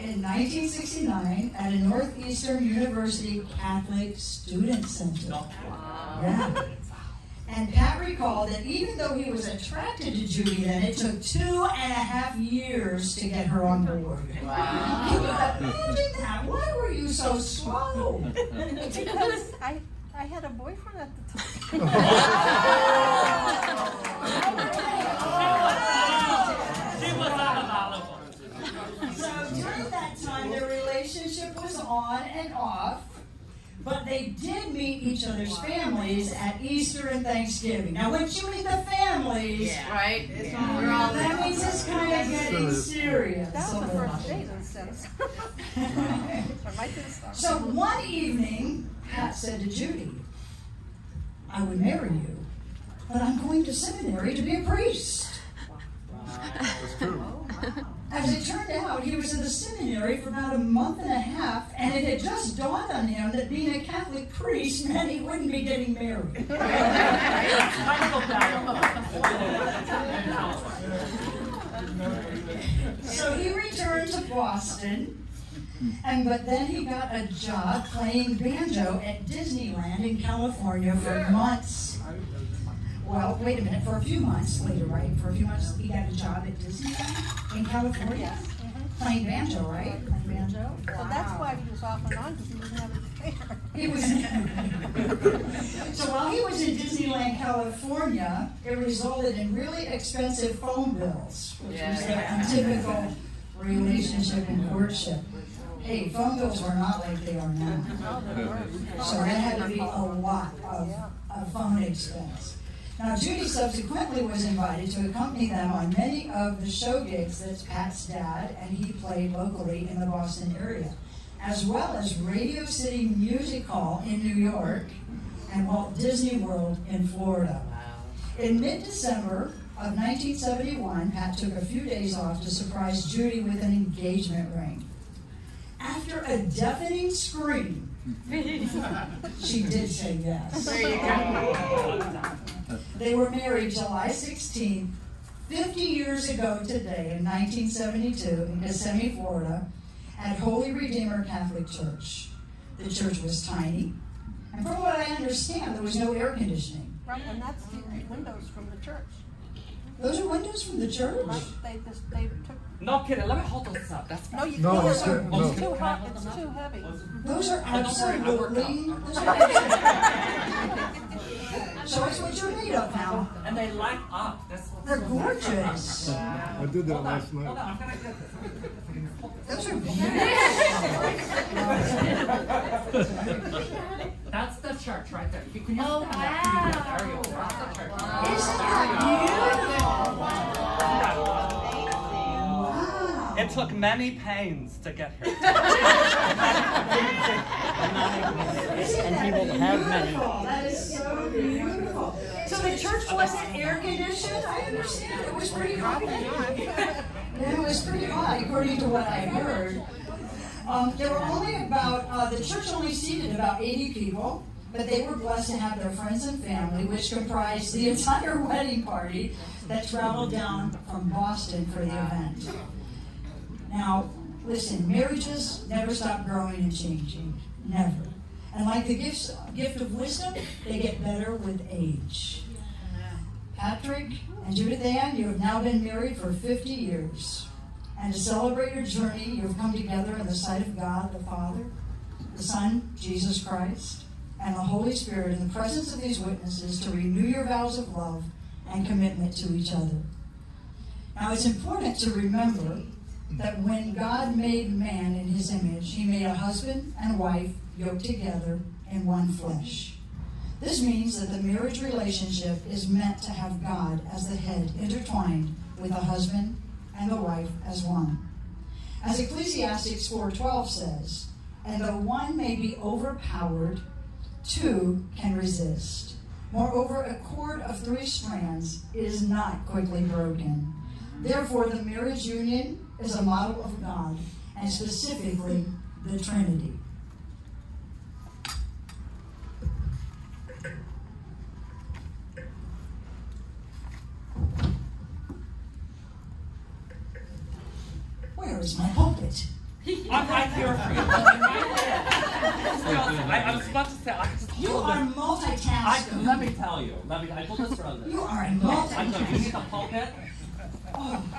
taught in 1969 at a Northeastern University Catholic Student Center. Wow. Yeah. And Pat recalled that even though he was attracted to Judy then, it took two and a half years to get her on board. Wow. Can you imagine that? Why were you so slow? because I, I had a boyfriend at the time. so during that time, their relationship was on and off. But they did meet each other's families at Easter and Thanksgiving. Now, once you meet the families, yeah. right? Yeah. that means it's kind of getting serious. That was the first date, in a sense. so one evening, Pat said to Judy, I would marry you, but I'm going to seminary to be a priest. Wow. That's true. Oh, wow. As it turned out, he was in the seminary for about a month and a half, and it had just dawned on him that being a Catholic priest meant he wouldn't be getting married. so he returned to Boston, and but then he got a job playing banjo at Disneyland in California for months. Well, wait a minute, for a few months later, right? For a few months, he got a job at Disneyland in California. Yes. Mm-hmm. Playing banjo, right? Playing banjo. Wow. So that's why he was off and on because he didn't have a He was. so while he was in Disneyland, California, it resulted in really expensive phone bills, which yeah. was a typical relationship and courtship. Hey, phone bills were not like they are now. So that had to be a lot of, of phone expense. Now, Judy subsequently was invited to accompany them on many of the show gigs that Pat's dad and he played locally in the Boston area, as well as Radio City Music Hall in New York and Walt Disney World in Florida. In mid December of 1971, Pat took a few days off to surprise Judy with an engagement ring. After a deafening scream, she did say yes. There you go. They were married July 16th, 50 years ago today, in 1972, in Kissimmee, Florida, at Holy Redeemer Catholic Church. The church was tiny, and from what I understand, there was no air conditioning. Right, and that's the windows from the church. Those are windows from the church? Right, they, just, they took no kidding. Let me hold those up. That's no, you no, can't. It's, too, no. it's too hot. It's too heavy. Those are absolutely. so it's what you're made of now. And they light up. That's what's They're gorgeous. I did that last night. Hold on, I'm gonna get this. Those are beautiful. That's the church right there. Can oh, you oh, wow. There you go. That's the church. Isn't that beautiful? Wow. It took many pains to get here. and he will have many. That is so beautiful. So the church wasn't air conditioned? I understand. It was pretty hot. it was pretty hot, according to what I heard. Um, there were only about, uh, the church only seated about 80 people, but they were blessed to have their friends and family, which comprised the entire wedding party that traveled down from Boston for the event. Now, listen, marriages never stop growing and changing. Never. And like the gifts, gift of wisdom, they get better with age. Patrick and Judith Ann, you have now been married for 50 years. And to celebrate your journey, you have come together in the sight of God the Father, the Son, Jesus Christ, and the Holy Spirit in the presence of these witnesses to renew your vows of love and commitment to each other. Now, it's important to remember that when God made man in his image, he made a husband and wife yoked together in one flesh. This means that the marriage relationship is meant to have God as the head intertwined with the husband and the wife as one. As Ecclesiastes 4:12 says, and though one may be overpowered, two can resist. Moreover, a cord of three strands is not quickly broken. Therefore, the marriage union is a model of God, and specifically the Trinity. Is my pulpit? I'm right here for you. I'm right there. I, I was about to say, I just You hold are it. I, multitasking. let me tell you, let me, I told this earlier. You are a I know, you need multitasker. a pulpit? Oh.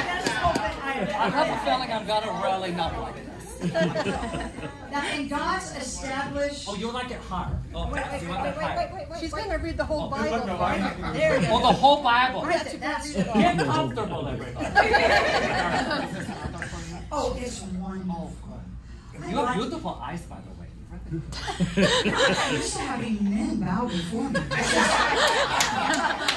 I have a feeling I'm gonna really not like this. Now, in God's established, Oh, you like it hard? Oh, okay. you want that hard? She's gonna read the whole Oh, Bible. no, for you. there you Oh, the whole Bible. That's it, that's it. Get comfortable, everybody. Oh, it's wonderful. Oh, you have beautiful eyes, by the way. I'm used to having men bow before me.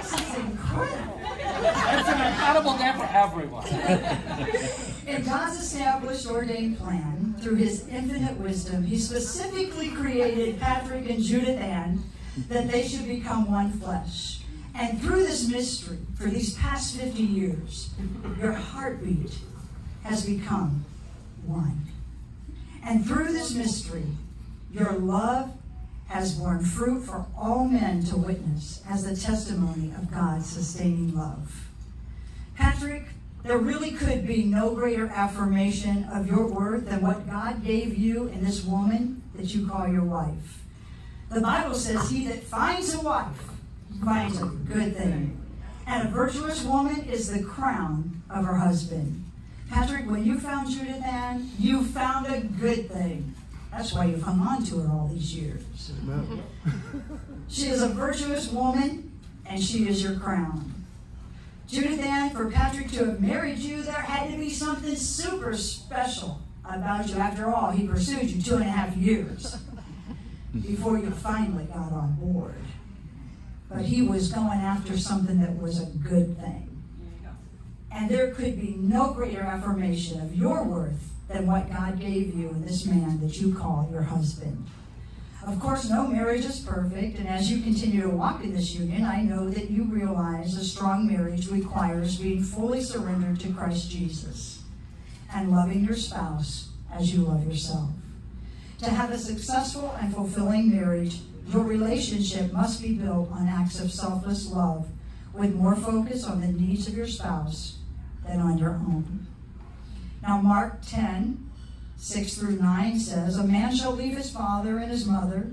This is incredible. It's an incredible day for everyone. In God's established ordained plan, through his infinite wisdom, he specifically created Patrick and Judith Ann that they should become one flesh. And through this mystery, for these past 50 years, your heartbeat has become one. And through this mystery, your love has borne fruit for all men to witness as the testimony of God's sustaining love. Patrick, there really could be no greater affirmation of your worth than what God gave you in this woman that you call your wife. The Bible says, He that finds a wife finds a good thing. And a virtuous woman is the crown of her husband. Patrick, when you found Judith Ann, you found a good thing. That's why you've hung on to her all these years. She is a virtuous woman, and she is your crown. Judith Ann, for Patrick to have married you, there had to be something super special about you. After all, he pursued you two and a half years before you finally got on board. But he was going after something that was a good thing. And there could be no greater affirmation of your worth than what God gave you in this man that you call your husband. Of course, no marriage is perfect, and as you continue to walk in this union, I know that you realize a strong marriage requires being fully surrendered to Christ Jesus and loving your spouse as you love yourself. To have a successful and fulfilling marriage, your relationship must be built on acts of selfless love with more focus on the needs of your spouse than on your own. Now, Mark 10, 6 through 9 says, A man shall leave his father and his mother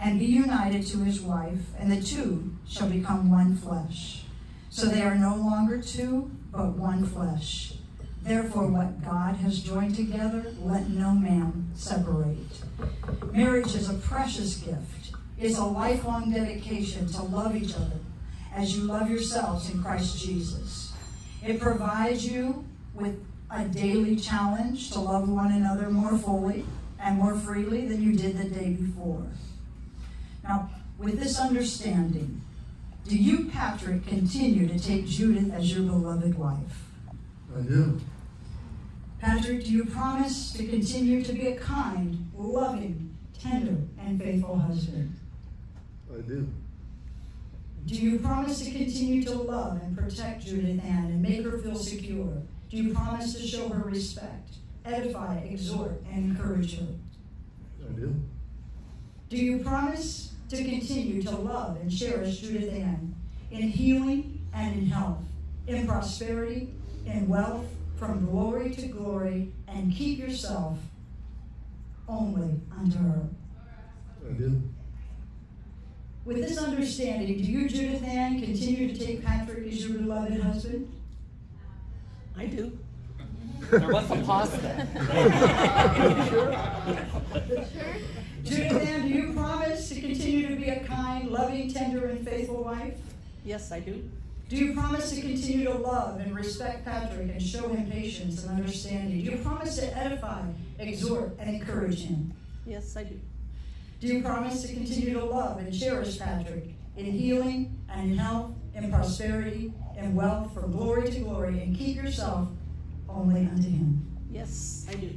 and be united to his wife, and the two shall become one flesh. So they are no longer two, but one flesh. Therefore, what God has joined together, let no man separate. Marriage is a precious gift. It's a lifelong dedication to love each other as you love yourselves in Christ Jesus. It provides you with a daily challenge to love one another more fully and more freely than you did the day before. Now, with this understanding, do you, Patrick, continue to take Judith as your beloved wife? I do. Patrick, do you promise to continue to be a kind, loving, tender, and faithful husband? I do. Do you promise to continue to love and protect Judith Ann and make her feel secure? Do you promise to show her respect, edify, exhort, and encourage her? I do. Do you promise to continue to love and cherish Judith Ann in healing and in health, in prosperity, in wealth, from glory to glory, and keep yourself only unto her? I do. With this understanding, do you, Judith Ann, continue to take Patrick as your beloved husband? I do. There was a pause there. Judith Ann, do you promise to continue to be a kind, loving, tender, and faithful wife? Yes, I do. Do you promise to continue to love and respect Patrick and show him patience and understanding? Do you promise to edify, exhort, and encourage him? Yes, I do. Do you promise to continue to love and cherish Patrick in healing and in health, in prosperity, in wealth, from glory to glory, and keep yourself only unto him? Yes, I do.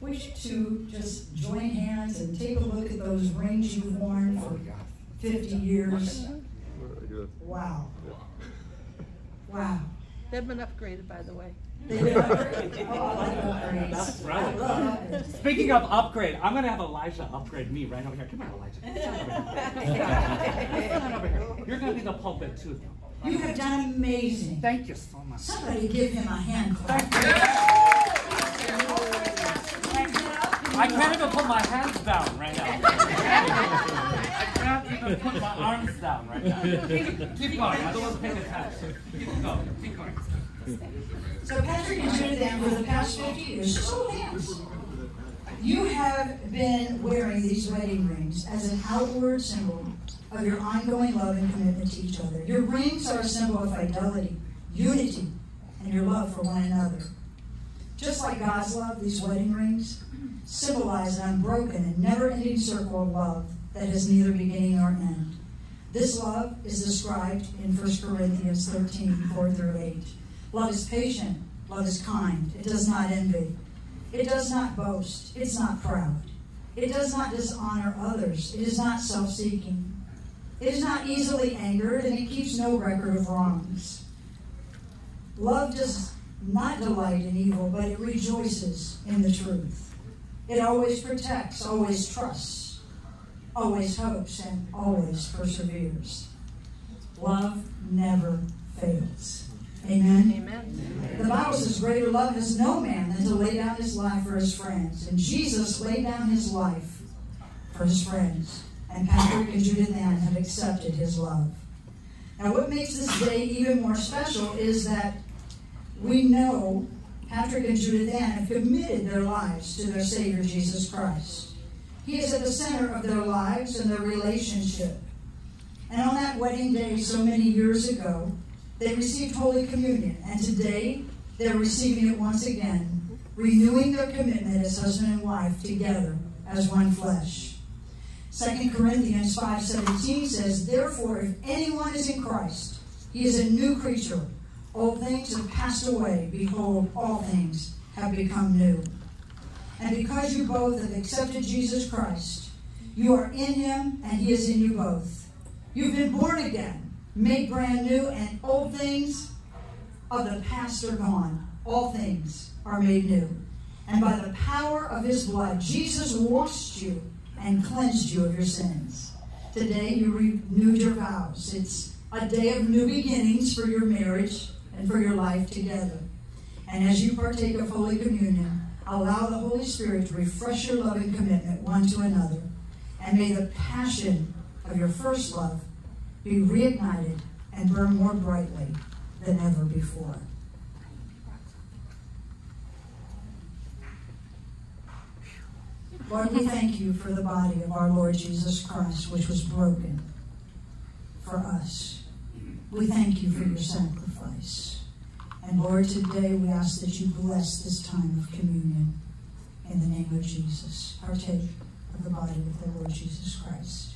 Would you two just join hands and take a look at those rings you've worn for 50 years? Wow. Wow. They've been upgraded, by the way. They've been upgraded. Oh, I like upgrades. That's right. Speaking of upgrade, I'm gonna have Elijah upgrade me right over here. Come on, Elijah. Come on over here. Come on over here. You're gonna be the pulpit too, though. You have done amazing. Thank you so much. Somebody give him a hand clap. Thank you. I can't even put my hands down right now. I can't even put my arms down right now. Keep going. I don't want to take attention. Keep going. Keep going. So Patrick and Ann, for the past 50 years, hands. You have been wearing these wedding rings as an outward symbol of your ongoing love and commitment to each other. Your rings are a symbol of fidelity, unity, and your love for one another. Just like God's love, these wedding rings symbolize an unbroken and never ending circle of love that has neither beginning nor end. This love is described in 1 Corinthians 13 4 through 8. Love is patient, love is kind, it does not envy, it does not boast, it's not proud, it does not dishonor others, it is not self seeking, it is not easily angered, and it keeps no record of wrongs. Love does not delight in evil, but it rejoices in the truth. It always protects, always trusts, always hopes, and always perseveres. Love never fails. Amen. Amen. The Bible says, Greater love has no man than to lay down his life for his friends. And Jesus laid down his life for his friends. And Patrick and have accepted his love. Now, what makes this day even more special is that we know Patrick and Judith Ann have committed their lives to their Savior Jesus Christ. He is at the center of their lives and their relationship. And on that wedding day, so many years ago, they received Holy Communion, and today they're receiving it once again, renewing their commitment as husband and wife together as one flesh. 2 Corinthians 5.17 says, Therefore, if anyone is in Christ, he is a new creature. Old things have passed away. Behold, all things have become new. And because you both have accepted Jesus Christ, you are in him and he is in you both. You've been born again, made brand new, and old things of the past are gone. All things are made new. And by the power of his blood, Jesus washed you and cleansed you of your sins. Today you renewed your vows. It's a day of new beginnings for your marriage and for your life together. And as you partake of Holy Communion, allow the Holy Spirit to refresh your love and commitment one to another. And may the passion of your first love be reignited and burn more brightly than ever before. Lord, we thank you for the body of our Lord Jesus Christ, which was broken for us. We thank you for your sacrifice. And Lord, today we ask that you bless this time of communion in the name of Jesus. Partake of the body of the Lord Jesus Christ.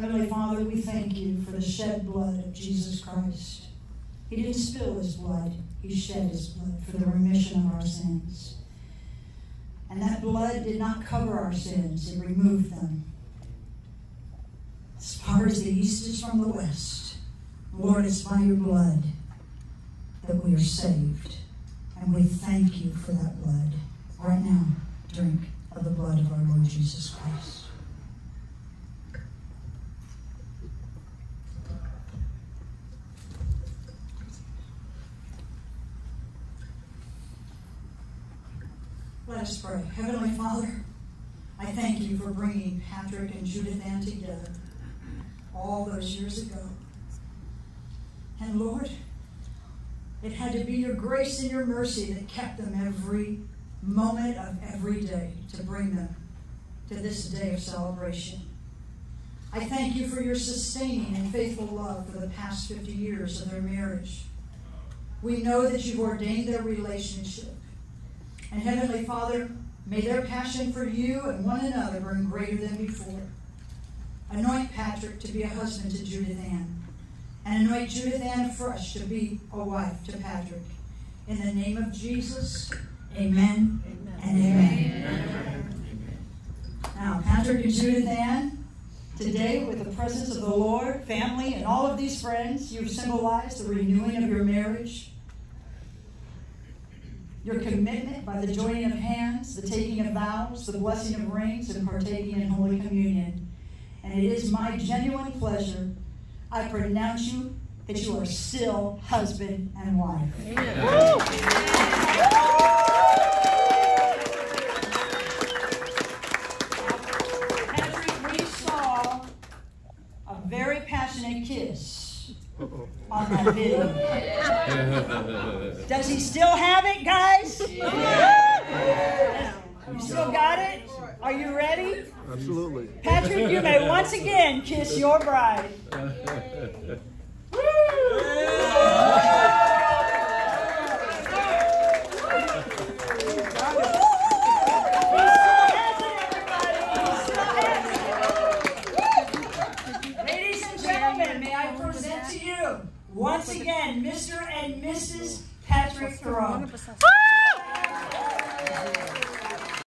Heavenly Father, we thank you for the shed blood of Jesus Christ. He didn't spill his blood, he shed his blood for the remission of our sins. And that blood did not cover our sins, it removed them. As far as the east is from the west, Lord, it's by your blood that we are saved. And we thank you for that blood. Right now, drink of the blood of our Lord Jesus Christ. Let us pray. Heavenly Father, I thank you for bringing Patrick and Judith Ann together all those years ago. And Lord, it had to be your grace and your mercy that kept them every moment of every day to bring them to this day of celebration. I thank you for your sustaining and faithful love for the past 50 years of their marriage. We know that you've ordained their relationship. And Heavenly Father, may their passion for you and one another burn greater than before. Anoint Patrick to be a husband to Judith Ann. And anoint Judith Ann afresh to be a wife to Patrick. In the name of Jesus, amen, amen. and amen. amen. Now, Patrick and Judith Ann, Today, with the presence of the Lord, family, and all of these friends, you've symbolized the renewing of your marriage, your commitment by the joining of hands, the taking of vows, the blessing of rings, and partaking in Holy Communion. And it is my genuine pleasure, I pronounce you that you are still husband and wife. Patrick, we saw a very passionate kiss on that video. Does he still have it, guys? You still got it? Are you ready? Absolutely. Patrick, you may once again kiss your bride. Ladies and gentlemen, may I present to you once again Mr. and Mrs. Patrick Theriault.